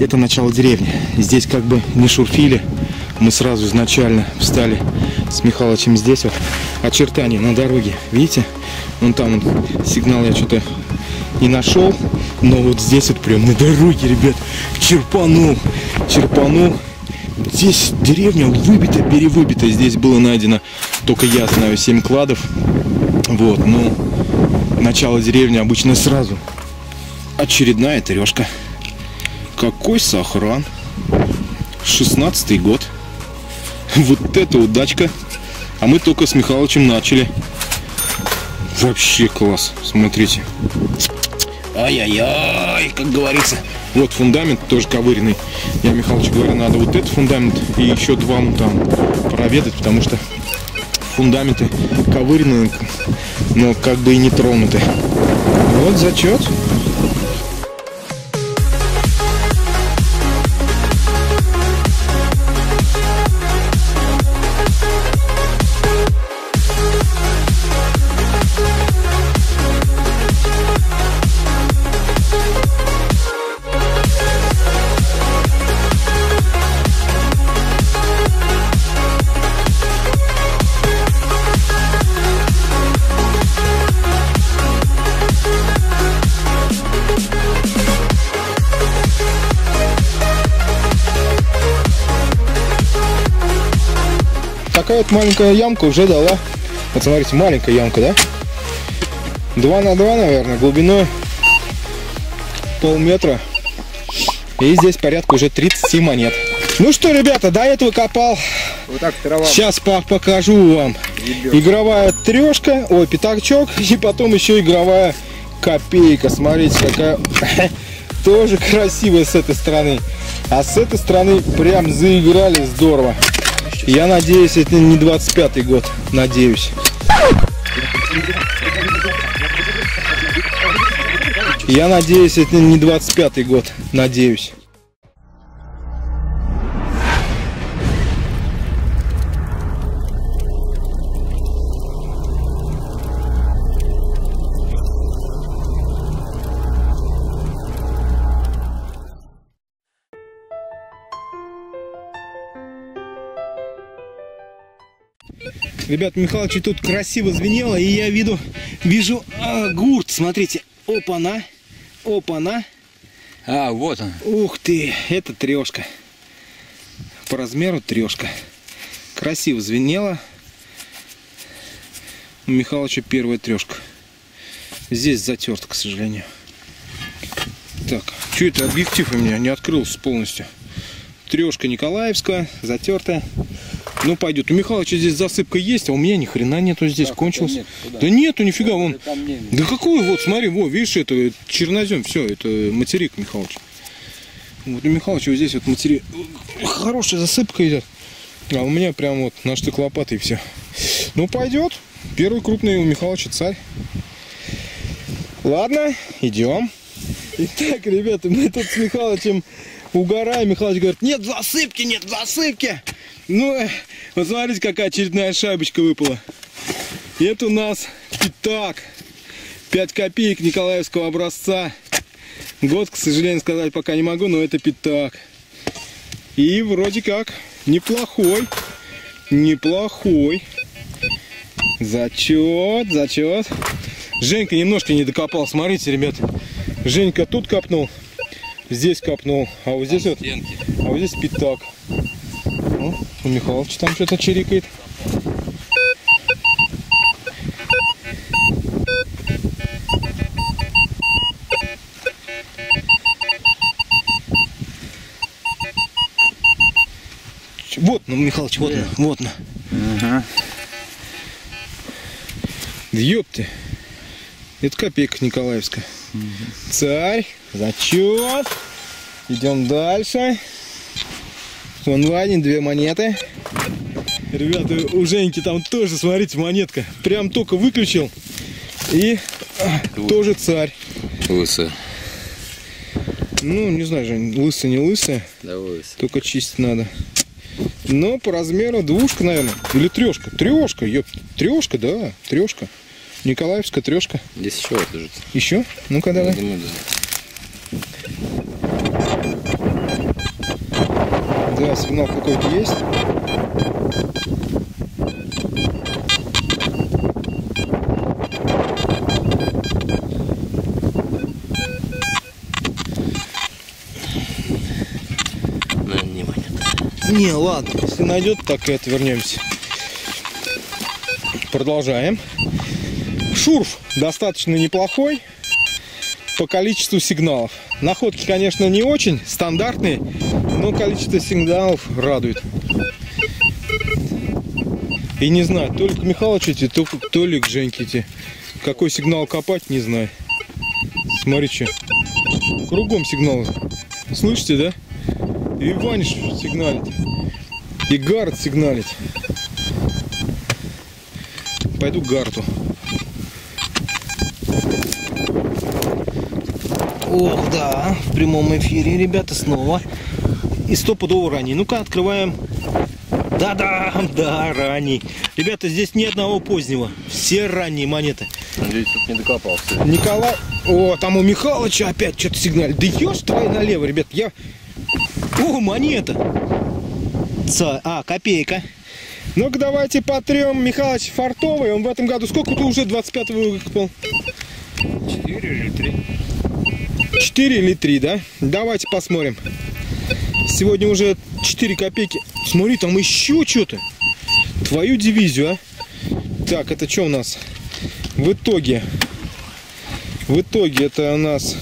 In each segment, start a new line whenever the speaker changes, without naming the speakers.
Это начало деревни. Здесь как бы не шурфили. Мы сразу изначально встали с Михалычем здесь вот. Очертания на дороге. Видите? Вон там вот, сигнал я что-то не нашел. Но вот здесь вот прям на дороге, ребят, черпанул. Черпанул. Здесь деревня выбита, перевыбита. Здесь было найдено, только я знаю, 7 кладов. Вот, ну, начало деревни обычно сразу. Очередная трешка. Какой сохран. 16 год. Вот это удачка. А мы только с Михалычем начали. Вообще класс. Смотрите. Ай-яй-яй, как говорится. Вот фундамент тоже ковыренный. Я Михалычу говорю, надо вот этот фундамент и еще два там проведать, потому что фундаменты ковыренные, но как бы и не тронуты. Вот зачет. Такая вот маленькая ямка уже дала. Вот смотрите, маленькая ямка, да? 2 на 2, наверное, глубиной полметра. И здесь порядка уже 30 монет. Ну что, ребята, до этого копал.
Вот так трава.
Сейчас по покажу вам.
Ебёт.
Игровая трешка, ой, пятачок, и потом еще игровая копейка. Смотрите, какая тоже красивая с этой стороны. А с этой стороны прям заиграли здорово. Я надеюсь, это не 25 год. Надеюсь. Я надеюсь, это не 25 год. Надеюсь. Ребят, Михалыч тут красиво звенело, и я виду, вижу а, гурт. Смотрите, опа-на, опа-на.
А, вот он.
Ух ты, это трешка. По размеру трешка. Красиво звенело. У Михалыча первая трешка. Здесь затерт, к сожалению. Так, что это объектив у меня не открылся полностью. Трешка Николаевская, затертая. Ну пойдет. У Михалыча здесь засыпка есть, а у меня ни хрена нету здесь,
Как
кончилось.
нет? Куда?
Да нету нифига, вон.
Это там не-
Да какой вот, смотри, во, видишь, это чернозем, все, это материк Михалыч. Вот у Михалыча вот здесь вот материк. Хорошая засыпка идет. А у меня прям вот на штык лопаты и все. Ну пойдет. Первый крупный у Михалыча царь. Ладно, идем. Итак, ребята, мы тут с Михалычем угораем. Михалыч говорит, нет засыпки, нет засыпки. Ну, э, вот смотрите, какая очередная шайбочка выпала. Это у нас пятак. 5 копеек Николаевского образца. Год, к сожалению, сказать пока не могу, но это пятак. И вроде как неплохой. Неплохой. Зачет, зачет. Женька немножко не докопал. Смотрите, ребят. Женька тут копнул, здесь копнул, а вот здесь вот, а вот здесь пятак. Ну, у Михалыча там что-то чирикает. Вот, ну, Михалыч, вот, на, вот на.
Ага.
Да ёпты. Это копейка Николаевская. Царь, зачет. Идем дальше. В онлайне две монеты. Ребята, у Женьки там тоже, смотрите, монетка. Прям только выключил. И а, тоже царь.
Лысая.
Ну, не знаю, Жень, лысая, не лысая.
Да, лысая.
Только чистить надо. Но по размеру двушка, наверное. Или трешка. Трешка, ёп. Трешка, да, трешка. Николаевская трешка.
Здесь еще вот лежит.
Еще? Ну-ка давай.
Я думаю, да.
Да, сигнал какой-то есть.
Наверное, не монета.
Не, ладно, если найдет, так и отвернемся. Продолжаем. Шурф достаточно неплохой по количеству сигналов. Находки, конечно, не очень стандартные, но количество сигналов радует. И не знаю, то ли к Михалычу идти, то, то ли к Женьке идти. Какой сигнал копать, не знаю. Смотри, что. Кругом сигналы. Слышите, да? И Ваниш сигналит. И Гард сигналит. Пойду к Гарту. Ох, да, в прямом эфире, ребята, снова. И стопудово ранний. Ну-ка, открываем. Да-да, да, ранний. Ребята, здесь ни одного позднего. Все ранние монеты.
Надеюсь, тут не докопался.
Николай... О, там у Михалыча опять что-то сигналит. Да ешь твои налево, ребят. Я... О, монета. Ца... А, копейка. Ну-ка, давайте потрем. Михалыч фартовый. Он в этом году сколько-то уже 25-го выкопал?
4 или 3?
4 или 3, да? Давайте посмотрим. Сегодня уже 4 копейки. Смотри, там еще что-то. Твою дивизию, а? Так, это что у нас? В итоге. В итоге это у нас...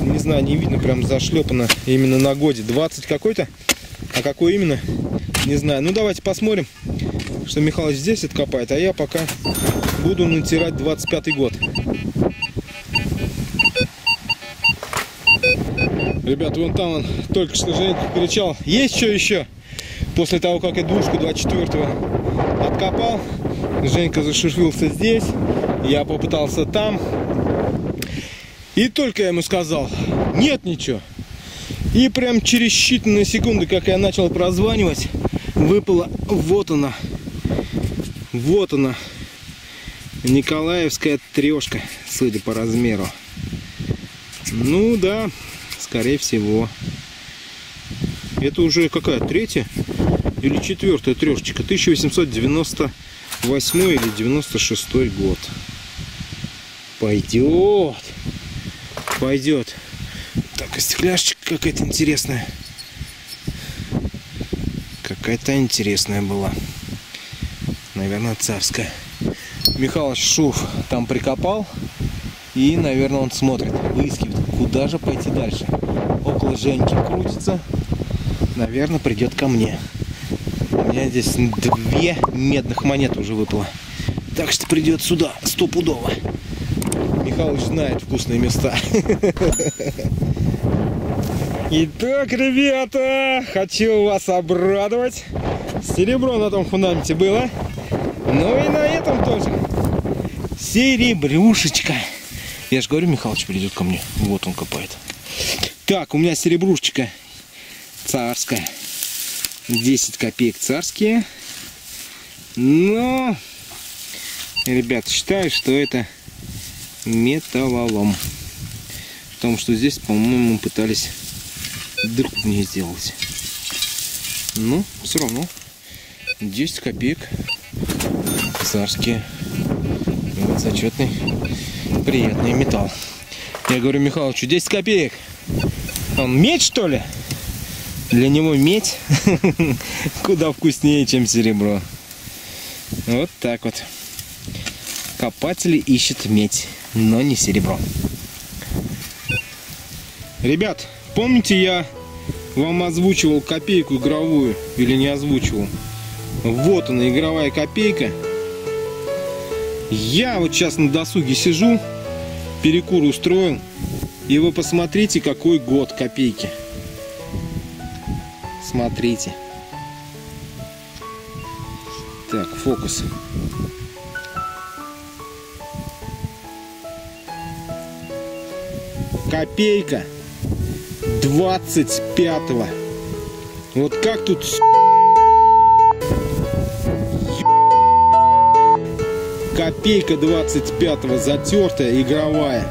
Не знаю, не видно, прям зашлепано именно на годе. 20 какой-то. А какой именно? Не знаю. Ну, давайте посмотрим, что Михалыч здесь откопает. А я пока буду натирать 25 год. Ребята, вон там он только что Женька кричал. Есть что еще? После того, как я двушку 24-го откопал, Женька зашурфился здесь, я попытался там. И только я ему сказал, нет ничего. И прям через считанные секунды, как я начал прозванивать, выпала, вот она, вот она, Николаевская трешка, судя по размеру. Ну да, скорее всего. Это уже какая, третья или четвертая трешечка? 1898 или 96 год. Пойдет. Пойдет. Так, и стекляшечка какая-то интересная. Какая-то интересная была. Наверное, царская. Михалыч Шуф там прикопал. И, наверное, он смотрит, выискивает, куда же пойти дальше. Около Женьки крутится. Наверное, придет ко мне. У меня здесь две медных монеты уже выпало. Так что придет сюда, стопудово. Михалыч знает вкусные места. Итак, ребята, хочу вас обрадовать. Серебро на том фундаменте было. Ну и на этом тоже. Серебрюшечка. Я же говорю, Михалыч придет ко мне. Вот он копает. Так, у меня серебрушечка царская. 10 копеек царские. Но, ребят, считаю, что это металлолом. Потому что здесь, по-моему, пытались дырку мне сделать. Но все равно 10 копеек царские. Зачетный, приятный металл. Я говорю Михалычу, 10 копеек. Он медь, что ли? Для него медь куда вкуснее, чем серебро. Вот так вот. Копатели ищут медь, но не серебро. Ребят, помните я вам озвучивал копейку игровую или не озвучивал? Вот она, игровая копейка. Я вот сейчас на досуге сижу, перекур устроил. И вы посмотрите, какой год копейки. Смотрите. Так, фокус. Копейка 25-го. Вот как тут Копейка 25-го затертая, игровая.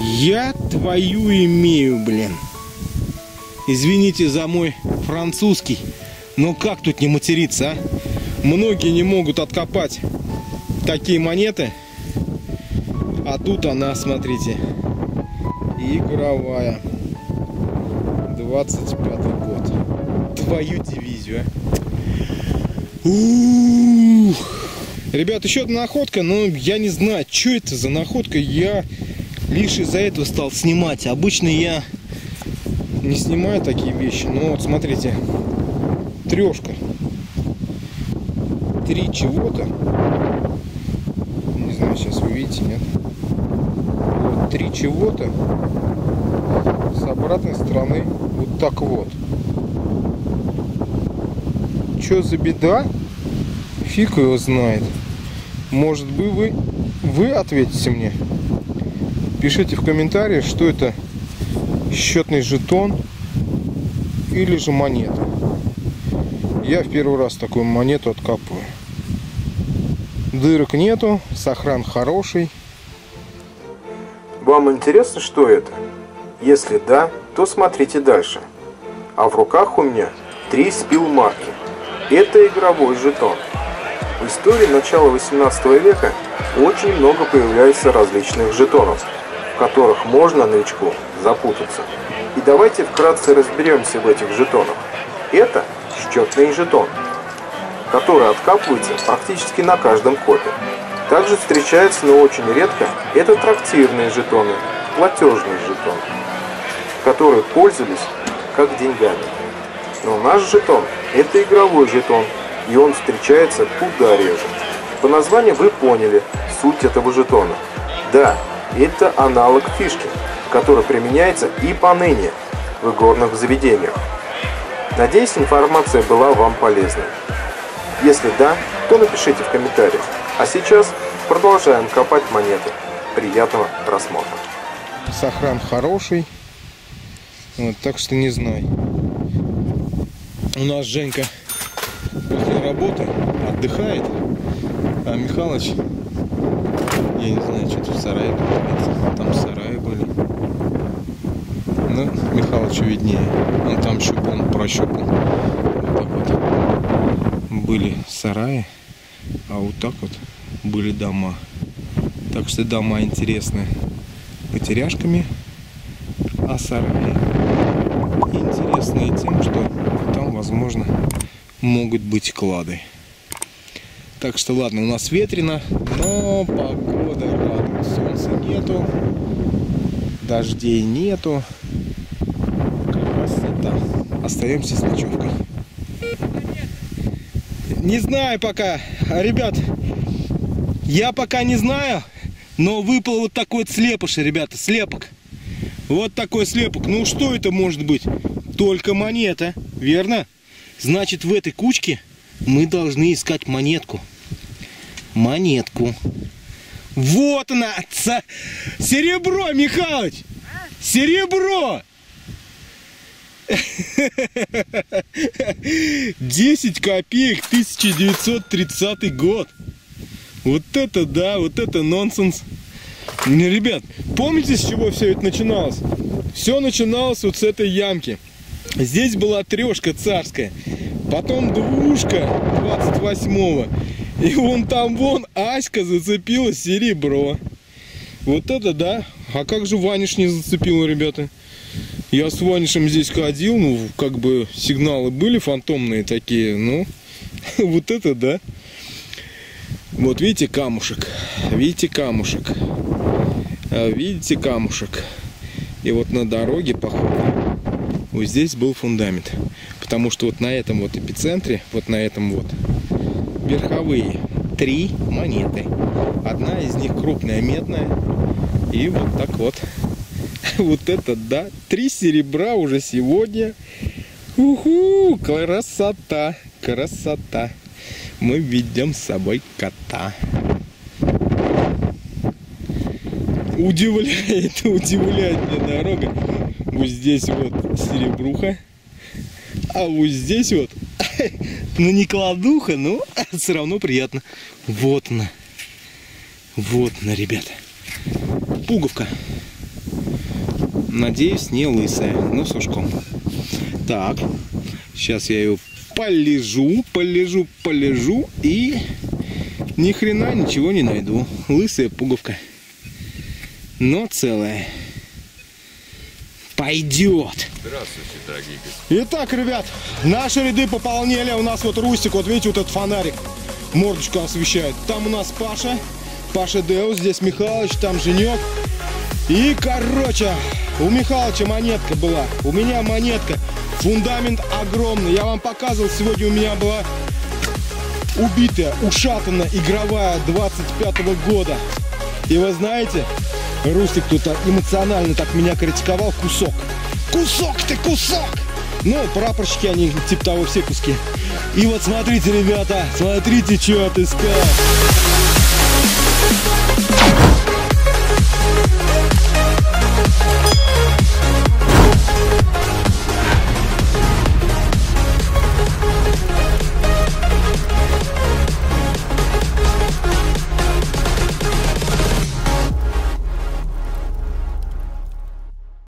Я твою имею, блин. Извините за мой французский. Но как тут не материться, а? Многие не могут откопать такие монеты. А тут она, смотрите, игровая. 25 год. Твою дивизию, а. Ух. Ребят, еще одна находка, но я не знаю, что это за находка. Я лишь из-за этого стал снимать. Обычно я не снимаю такие вещи. Но вот смотрите, трешка. Три чего-то. Не знаю, сейчас вы видите, нет? Вот три чего-то. С обратной стороны вот так вот. Что за беда? Фиг его знает. Может быть вы, вы ответите мне. Пишите в комментариях, что это счетный жетон или же монета. Я в первый раз такую монету откапываю. Дырок нету, сохран хороший.
Вам интересно, что это? Если да, то смотрите дальше. А в руках у меня три спил марки. Это игровой жетон. В истории начала 18 века очень много появляется различных жетонов, в которых можно новичку запутаться. И давайте вкратце разберемся в этих жетонах. Это счетный жетон, который откапывается практически на каждом копе. Также встречается, но очень редко, это трактирные жетоны, платежные жетоны, которые пользовались как деньгами. Но наш жетон – это игровой жетон, и он встречается куда реже. По названию вы поняли суть этого жетона. Да, это аналог фишки, который применяется и поныне в игорных заведениях. Надеюсь, информация была вам полезной. Если да, то напишите в комментариях. А сейчас продолжаем копать монеты. Приятного просмотра.
Сохран хороший. Вот, так что не знаю. У нас Женька работы отдыхает, а Михалыч, я не знаю, что-то в сарае копается. Там в сарае были. Ну, Михалычу виднее. Он там щупал, прощупал. Вот так вот. Были сараи, а вот так вот были дома. Так что дома интересные потеряшками, а сараи интересные тем, что там, возможно, могут быть клады. Так что ладно, у нас ветрено, но погода радует. Солнца нету, дождей нету. Красота. Остаемся с ночевкой. Не знаю пока, ребят, я пока не знаю, но выпал вот такой вот слепыш, ребята, слепок. Вот такой слепок. Ну что это может быть? Только монета, верно? Значит, в этой кучке мы должны искать монетку. Монетку. Вот она! Серебро, Михалыч! Серебро! 10 копеек, 1930 год. Вот это да, вот это нонсенс. Ребят, помните, с чего все это начиналось? Все начиналось вот с этой ямки. Здесь была трешка царская, потом двушка 28-го. И вон там вон Аська зацепила серебро. Вот это да. А как же Ваниш не зацепила, ребята? Я с Ванишем здесь ходил, ну, как бы сигналы были фантомные такие, ну, вот это да. Вот видите камушек, видите камушек, а, видите камушек. И вот на дороге, походу, вот здесь был фундамент. Потому что вот на этом вот эпицентре, вот на этом вот, верховые три монеты. Одна из них крупная медная. И вот так вот Вот это да. Три серебра уже сегодня. Уху, красота, красота. Мы ведем с собой кота. Удивляет, удивляет мне дорога. Вот здесь вот серебруха. А вот здесь вот, ну не кладуха, но все равно приятно. Вот она. Вот она, ребята. Пуговка. Надеюсь, не лысая, но с ушком. Так, сейчас я ее полежу, полежу, полежу и ни хрена ничего не найду. Лысая пуговка. Но целая. Пойдет.
Здравствуйте, дорогие господа.
Итак, ребят, наши ряды пополнили. У нас вот Рустик, вот видите, вот этот фонарик мордочку освещает. Там у нас Паша, Паша Деус, здесь Михалыч, там Женек. И, короче, у Михалыча монетка была, у меня монетка. Фундамент огромный. Я вам показывал, сегодня у меня была убитая, ушатанная игровая 25 года. И вы знаете, Рустик тут эмоционально так меня критиковал. Кусок. Кусок ты, кусок! Ну, прапорщики, они типа того все куски. И вот смотрите, ребята, смотрите, что отыскал.